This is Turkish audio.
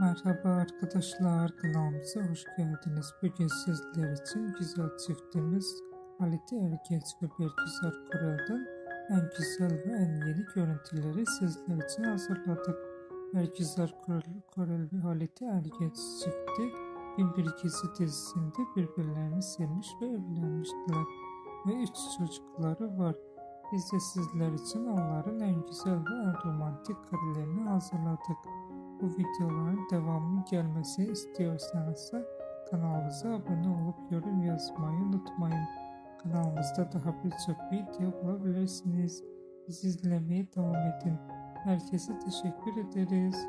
Merhaba arkadaşlar kanalımıza hoş geldiniz. Bugün sizler için güzel çiftimiz Halit Ergenç ve Bergüzar Korel'den en güzel ve en yeni görüntüleri sizler için hazırladık. Bergüzar Korel ve Halit Ergenç çifti Binbir Gezi dizisinde birbirlerini sevmiş ve evlenmiştiler ve üç çocukları var. Biz de sizler için onların en güzel ve en romantik karelerini hazırladık. Bu videoların devamının gelmesini istiyorsanız kanalımıza abone olup yorum yazmayı unutmayın. Kanalımızda daha birçok video bulabilirsiniz. Bizi izlemeye devam edin. Herkese teşekkür ederiz.